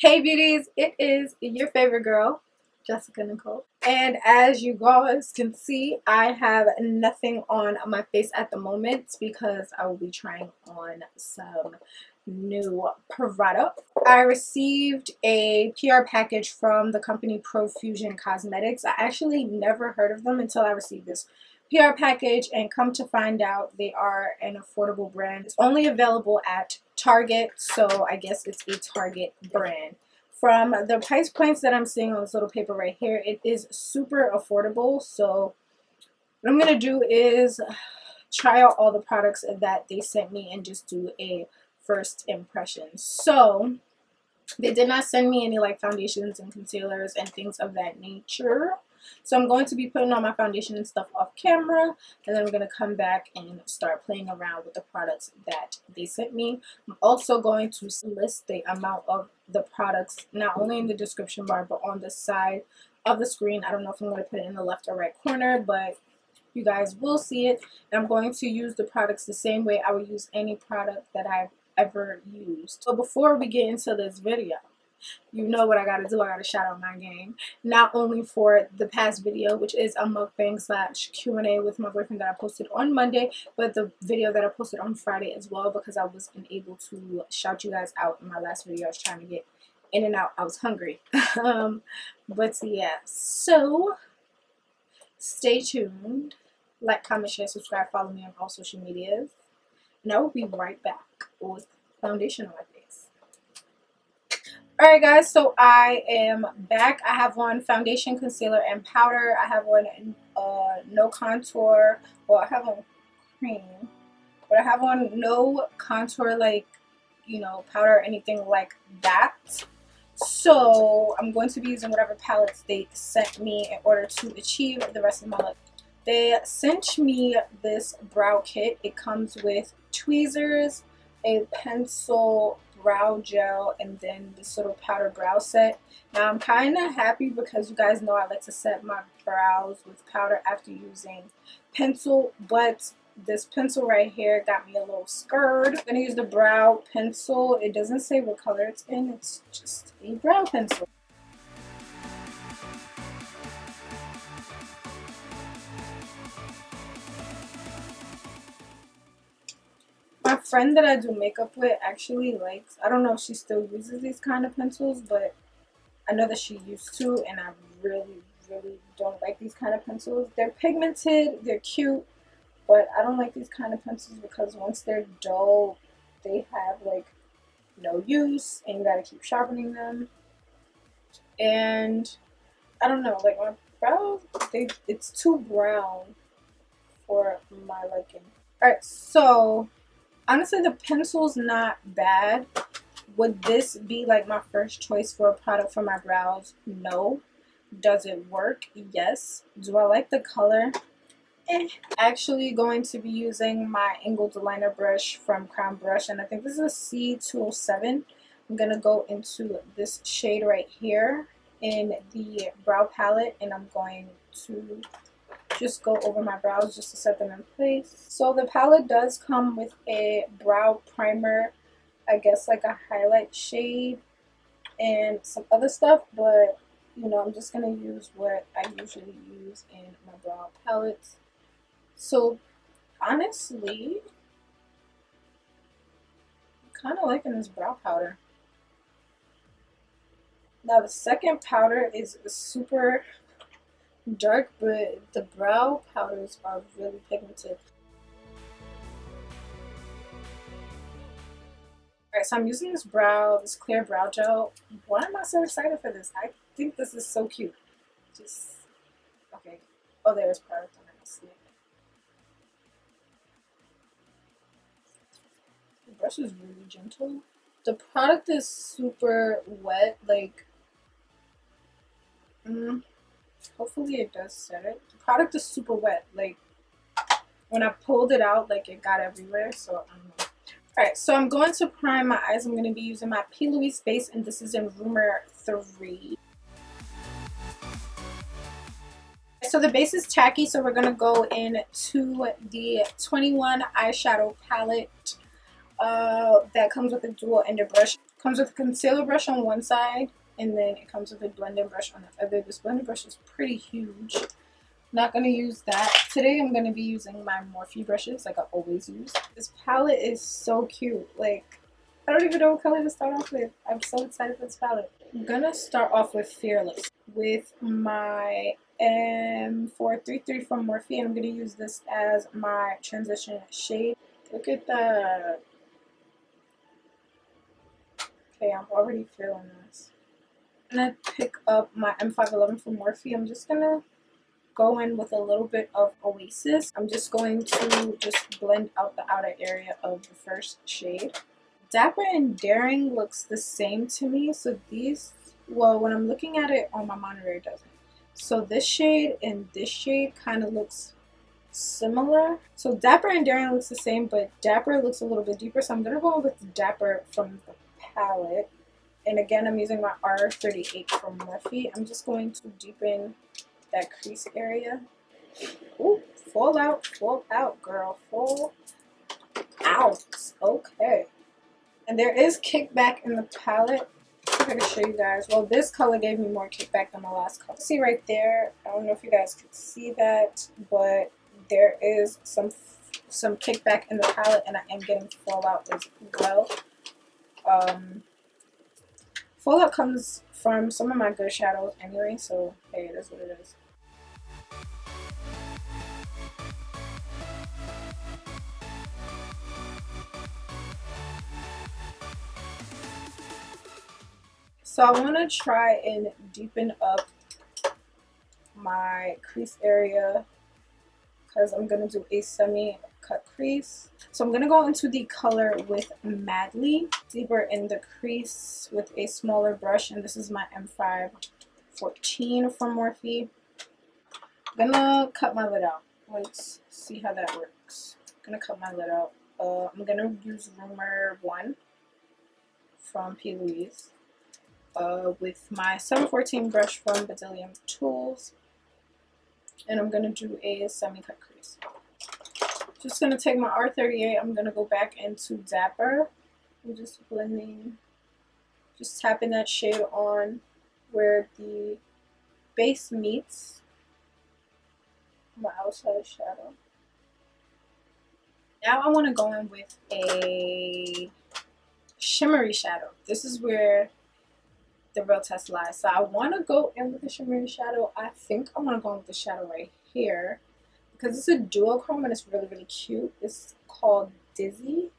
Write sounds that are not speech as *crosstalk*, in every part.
Hey beauties, it is your favorite girl, Jessica Nicole. And as you guys can see, I have nothing on my face at the moment because I will be trying on some new product. I received a PR package from the company Profusion Cosmetics. I actually never heard of them until I received this PR package and come to find out they are an affordable brand. It's only available at Target, so I guess it's a Target brand. From the price points that I'm seeing on this little paper right here, it is super affordable. So what I'm going to do is try out all the products that they sent me and just do a first impression. So they did not send me any like foundations and concealers and things of that nature. So I'm going to be putting on my foundation and stuff off camera and then we're going to come back and start playing around with the products that they sent me. I'm also going to list the amount of the products not only in the description bar but on the side of the screen. I don't know if I'm going to put it in the left or right corner but you guys will see it. And I'm going to use the products the same way I would use any product that I've ever used. So before we get into this video, you know what I gotta do. I gotta shout out my game. Not only for the past video, which is a mukbang slash Q&A with my boyfriend that I posted on Monday, but the video that I posted on Friday as well because I wasn't able to shout you guys out in my last video. I was trying to get in and out. I was hungry. *laughs* um, but yeah, so stay tuned. Like, comment, share, subscribe, follow me on all social medias. And I will be right back with foundation. Alright guys, so I am back. I have one foundation, concealer, and powder. I have one uh, no contour. Well, I have one cream. But I have one no contour like, you know, powder or anything like that. So I'm going to be using whatever palettes they sent me in order to achieve the rest of my look. They sent me this brow kit. It comes with tweezers, a pencil, brow gel and then this little powder brow set. Now I'm kind of happy because you guys know I like to set my brows with powder after using pencil but this pencil right here got me a little scared. I'm going to use the brow pencil. It doesn't say what color it's in. It's just a brow pencil. My friend that I do makeup with actually likes, I don't know if she still uses these kind of pencils, but I know that she used to, and I really, really don't like these kind of pencils. They're pigmented, they're cute, but I don't like these kind of pencils because once they're dull, they have like no use, and you gotta keep sharpening them. And I don't know, like my brows, they it's too brown for my liking. Alright, so honestly the pencil's not bad. Would this be like my first choice for a product for my brows? No. Does it work? Yes. Do i like the color? Eh. actually going to be using my angled liner brush from crown brush and i think this is a c207 i'm gonna go into this shade right here in the brow palette and i'm going to just go over my brows just to set them in place. So the palette does come with a brow primer, I guess like a highlight shade and some other stuff, but you know, I'm just going to use what I usually use in my brow palettes. So honestly, kind of liking this brow powder. Now the second powder is super dark, but the brow powders are really pigmented. Alright, so I'm using this brow, this clear brow gel. Why am I so excited for this? I think this is so cute. Just, okay. Oh, there's product on see it. The brush is really gentle. The product is super wet, like, mm, Hopefully it does set it. The product is super wet. Like when I pulled it out, like it got everywhere. So. Alright, so I'm going to prime my eyes. I'm going to be using my P. Louise base and this is in Rumor 3. So the base is tacky, so we're going to go into the 21 eyeshadow palette uh, that comes with a dual ender brush. Comes with a concealer brush on one side and then it comes with a blending brush on the other. This blending brush is pretty huge. Not going to use that. Today I'm going to be using my Morphe brushes like I always use. This palette is so cute. Like, I don't even know what color to start off with. I'm so excited for this palette. I'm going to start off with Fearless with my M433 from Morphe and I'm going to use this as my transition shade. Look at that. Okay, I'm already feeling this. To pick up my M511 from Morphe. I'm just to go in with a little bit of Oasis. I'm just going to just blend out the outer area of the first shade. Dapper and Daring looks the same to me. So these, well, when I'm looking at it on my monitor, it doesn't. So this shade and this shade kind of looks similar. So Dapper and Daring looks the same, but Dapper looks a little bit deeper. So I'm going to go with Dapper from the palette. And again, I'm using my R38 from Morphe. I'm just going to deepen that crease area. Ooh, fall out, fall out, girl, fall out. Okay. And there is kickback in the palette. I'm going to show you guys. Well, this color gave me more kickback than my last color. See right there? I don't know if you guys can see that, but there is some some kickback in the palette, and I am getting fallout as well. Um, fallout comes from some of my good shadows anyway, so hey, that's what it is. So I want to try and deepen up my crease area because I'm going to do a semi cut crease. So I'm going to go into the color with Madly, deeper in the crease with a smaller brush. And this is my M514 from Morphe. I'm going to cut my lid out. Let's see how that works. I'm going to cut my lid out. Uh, I'm going to use Rumor 1 from P. Louise uh, with my 714 brush from Bdellium Tools. And I'm going to do a semi-cut crease. Just going to take my R38. I'm going to go back into Dapper. I'm just blending, just tapping that shade on where the base meets my outside shadow. Now I want to go in with a shimmery shadow. This is where the real test lies. So I want to go in with the shimmery shadow. I think I'm to go in with the shadow right here because it's a duochrome and it's really, really cute. It's called Dizzy.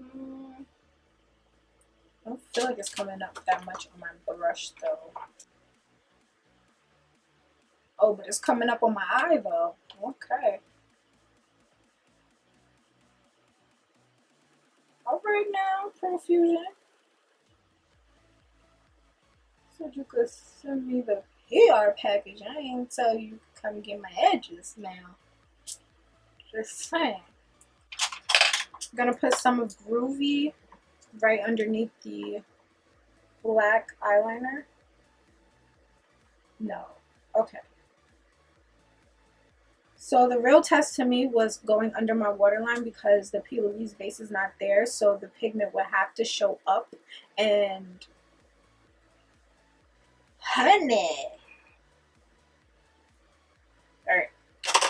Mm, I don't feel like it's coming up that much on my brush though. Oh, but it's coming up on my eye though. Okay. Alright now, Profusion. Said you could send me the PR package. I ain't tell you come get my edges now. Just saying. I'm gonna put some of Groovy right underneath the black eyeliner. No. Okay. So the real test to me was going under my waterline because the P. Louise base is not there. So the pigment would have to show up and honey. Alright,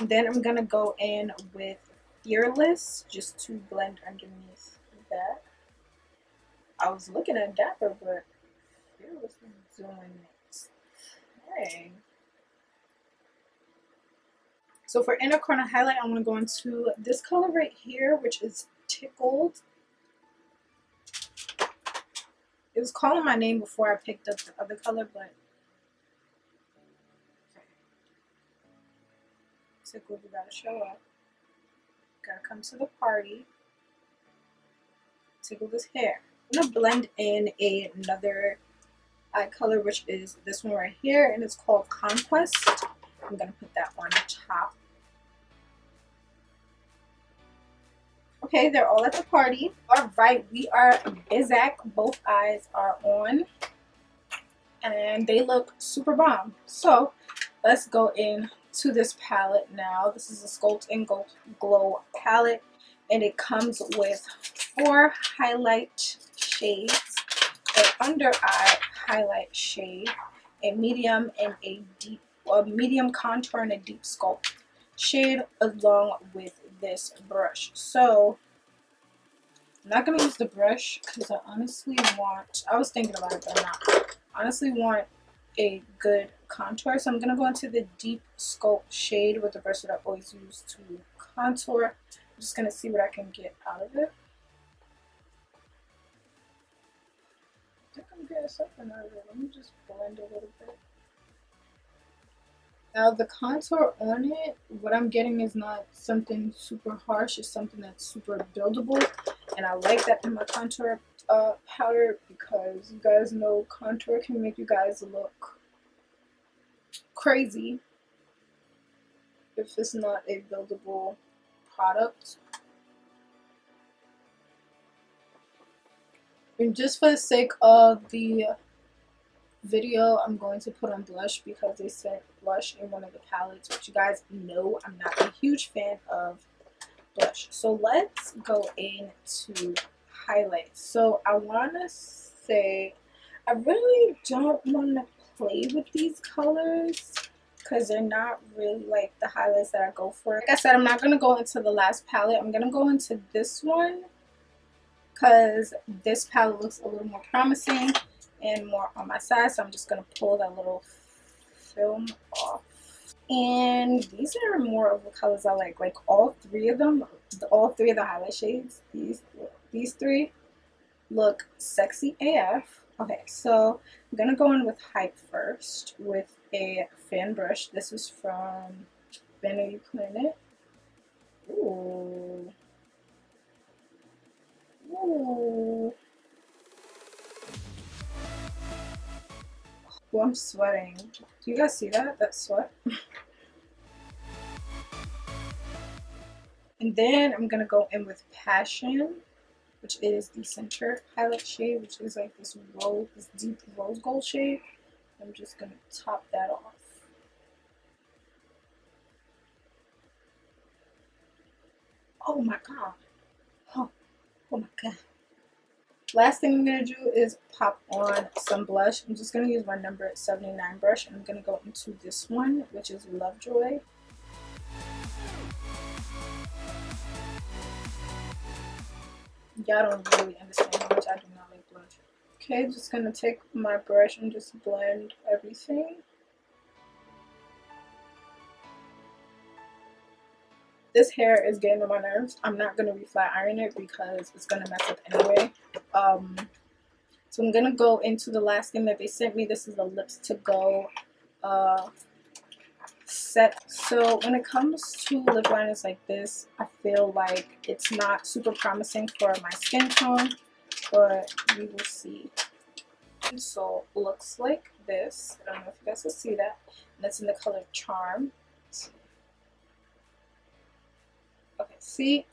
then I'm going to go in with Fearless just to blend underneath that. I was looking at Dapper, but Fearless doing it. So for inner corner highlight, I'm going to go into this color right here, which is Tickled. It was calling my name before I picked up the other color, but tickled, you gotta show up. Gotta come to the party. Tickle this hair. I'm gonna blend in a, another eye color, which is this one right here, and it's called Conquest. I'm gonna put that on top. Okay, they're all at the party. All right, we are Bizak. Both eyes are on. And they look super bomb. So, let's go in to this palette now. This is a Sculpt and Glow palette. and it comes with four highlight shades an under eye highlight shade a medium and a deep a medium contour and a deep sculpt shade along with this brush so I'm not going to use the brush because I honestly want I was thinking about it but I'm not honestly want a good contour. So I'm going to go into the deep sculpt shade with the brush that I always use to contour. I'm just going to see what I can get out of it. I think I'm getting something out of it. Let me just blend a little bit. Now the contour on it, what I'm getting is not something super harsh, it's something that's super buildable. And I like that in my contour uh, powder because you guys know contour can make you guys look crazy if it's not a buildable product. And just for the sake of the video I'm going to put on blush because they sent blush in one of the palettes which you guys know I'm not a huge fan of blush so let's go into highlights. So I want to say I really don't want to play with these colors because they're not really like the highlights that I go for. Like I said I'm not going to go into the last palette. I'm going to go into this one because this palette looks a little more promising and more on my side so I'm just going to pull that little film off. And these are more of the colors I like. Like all three of them all three of the highlight shades these these three look sexy AF okay so I'm gonna go in with Hype first with a fan brush this is from Vanity Planet Ooh. Ooh. Oh, I'm sweating. Do you guys see that? That sweat? *laughs* and then I'm going to go in with Passion, which is the center highlight shade, which is like this rose, this deep rose gold shade. I'm just going to top that off. Oh my god. Oh, oh my god. Last thing I'm going to do is pop on some blush. I'm just going to use my number 79 brush. And I'm going to go into this one, which is Lovejoy. Y'all don't really understand how much I do not like blush. Okay, just to take my brush and just blend everything. this hair is getting on my nerves. I'm not to reflat iron it because it's to mess up anyway. Um, so I'm to go into the last thing that they sent me. This is the Lips to Go uh, set. So when it comes to lip liners like this, I feel like it's not super promising for my skin tone, but we will see. So looks like this. I don't know if you guys can see that. And that's in the color Charm. Okay, see,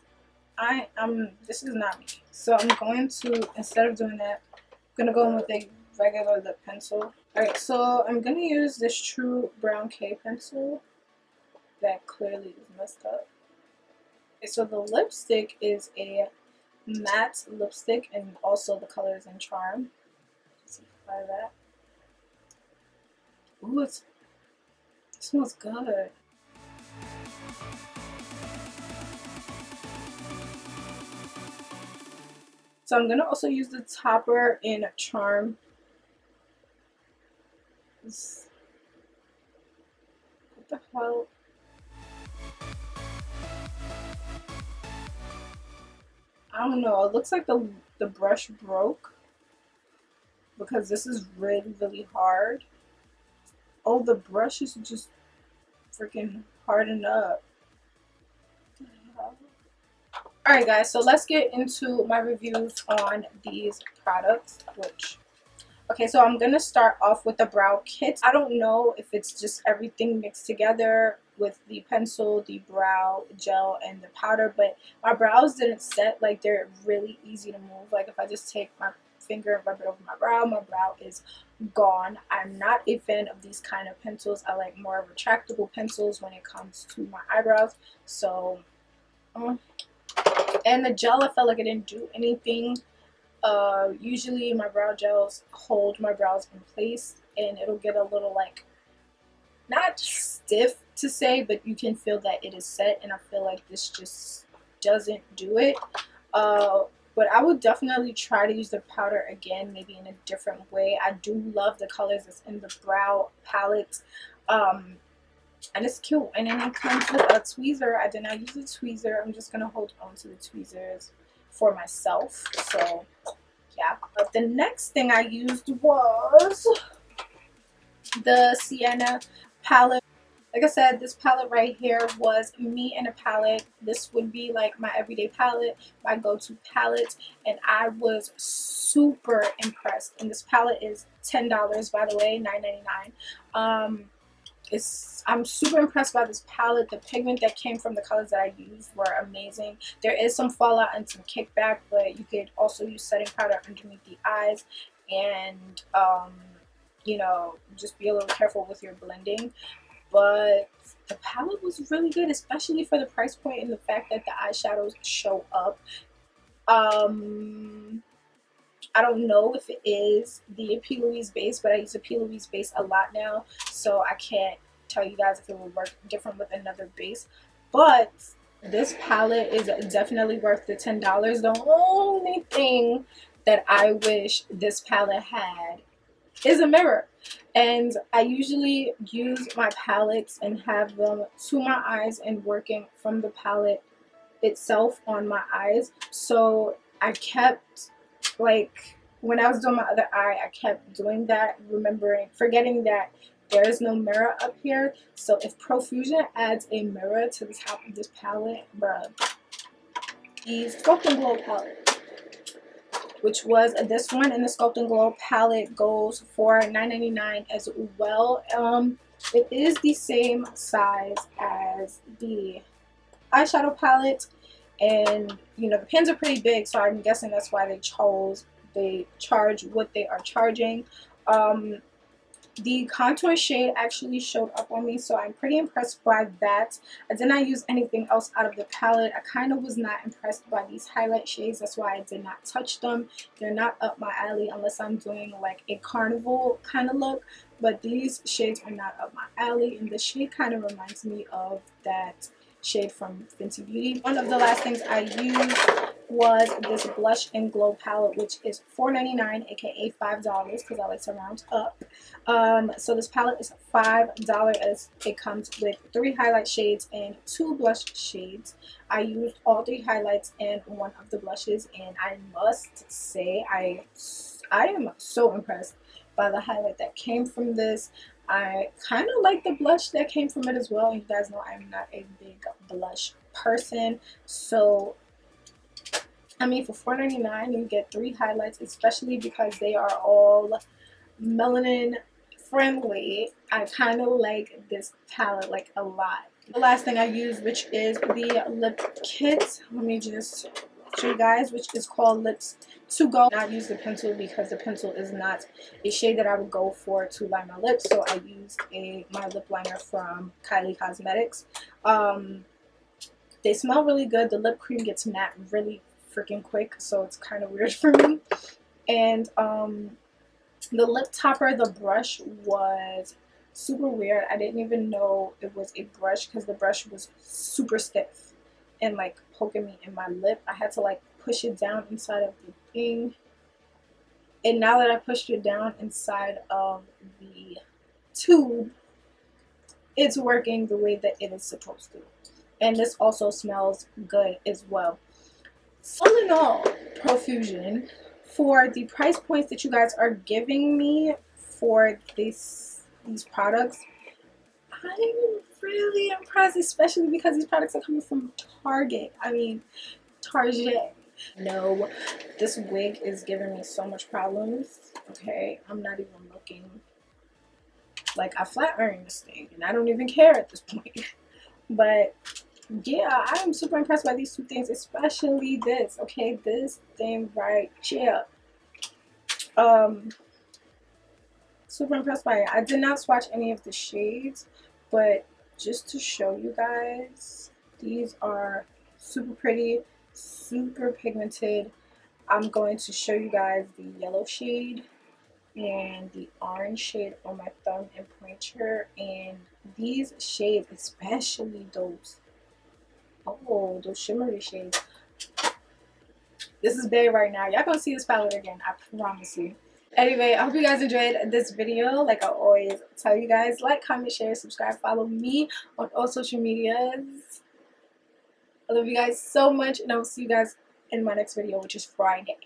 I am, this is not me. So I'm going to, instead of doing that, I'm to go in with a regular lip pencil. Alright, so I'm going to use this True Brown K pencil that clearly is messed up. Okay, so the lipstick is a matte lipstick and also the color is in Charm. Apply that. Ooh, it's, it smells good. So I'm going to also use the topper in Charm. What the hell? I don't know. It looks like the, the brush broke. Because this is really, really hard. Oh, the brush is just freaking hardened up. Alright guys, so let's get into my reviews on these products, which, okay, so I'm going to start off with the brow kit. I don't know if it's just everything mixed together with the pencil, the brow gel, and the powder, but my brows didn't set, like they're really easy to move. Like if I just take my finger and rub it over my brow, my brow is gone. I'm not a fan of these kind of pencils. I like more retractable pencils when it comes to my eyebrows, so... Um, And the gel, I felt like it didn't do anything. Uh, usually my brow gels hold my brows in place and it'll get a little like, not stiff to say, but you can feel that it is set and I feel like this just doesn't do it. Uh, but I would definitely try to use the powder again, maybe in a different way. I do love the colors that's in the brow palette. Um, and it's cute. And then it comes with a tweezer. I did not use the tweezer. I'm just going to hold on to the tweezers for myself. So, yeah. But the next thing I used was the Sienna palette like I said, this palette right here was me in a palette. This would be like my everyday palette, my go-to palette, and I was super impressed. And this palette is $10, by the way, $9.99. Um, it's, I'm super impressed by this palette. The pigment that came from the colors that I used were amazing. There is some fallout and some kickback, but you could also use setting powder underneath the eyes and, um, you know, just be a little careful with your blending but the palette was really good, especially for the price point and the fact that the eyeshadows show up. Um, I don't know if it is the P. Louise base, but I use a P. Louise base a lot now, so I can't tell you guys if it would work different with another base. But this palette is definitely worth the $10. The only thing that I wish this palette had is a mirror and I usually use my palettes and have them to my eyes and working from the palette itself on my eyes so I kept like when I was doing my other eye I kept doing that remembering forgetting that there is no mirror up here. So if Profusion adds a mirror to the top of this palette bruh. The Sculpt and Glow palette which was this one in the Sculpt and Glow palette goes for $9.99 as well. Um, it is the same size as the eyeshadow palette and you know the pins are pretty big so I'm guessing that's why they chose they charge what they are charging um the contour shade actually showed up on me so I'm pretty impressed by that. I did not use anything else out of the palette. I kind of was not impressed by these highlight shades. That's why I did not touch them. They're not up my alley unless I'm doing like a carnival kind of look. But these shades are not up my alley and the shade kind of reminds me of that shade from Fenty Beauty. One of the last things I used was this Blush and Glow palette, which is $4.99, aka $5, because I like to round up. Um, so this palette is $5 as it comes with three highlight shades and two blush shades. I used all three highlights and one of the blushes, and I must say I, I am so impressed by the highlight that came from this. I kind of like the blush that came from it as well. You guys know I'm not a big blush person. So, I mean, for $4.99, you get three highlights, especially because they are all melanin friendly. I kind of like this palette like a lot. The last thing I use, which is the lip kit. Let me just you guys, which is called Lips to Go. Not use the pencil because the pencil is not a shade that I would go for to line my lips. So I used a my lip liner from Kylie Cosmetics. Um, they smell really good. The lip cream gets matte really freaking quick, so it's kind of weird *laughs* for me. And um, the lip topper, the brush was super weird. I didn't even know it was a brush because the brush was super stiff and like poking me in my lip. I had to like push it down inside of the thing. And now that I pushed it down inside of the tube, it's working the way that it is supposed to. And this also smells good as well. All in all, Profusion, for the price points that you guys are giving me for this these products, I'm really impressed, especially because these products are coming from Target. I mean, Target. No, this wig is giving me so much problems. Okay, I'm not even looking like I flat iron this thing, and I don't even care at this point. *laughs* But yeah, I'm super impressed by these two things, especially this. Okay, this thing right here. Um, super impressed by it. I did not swatch any of the shades, but just to show you guys, these are super pretty. super pigmented. I'm going to show you guys the yellow shade and the orange shade on my thumb and pointer and these shades especially those oh those shimmery shades this is big right now y'all gonna see this palette again i promise you anyway i hope you guys enjoyed this video. Like i always tell you guys like comment share subscribe follow me on all social medias. I love you guys so much and i will see you guys in my next video which is friday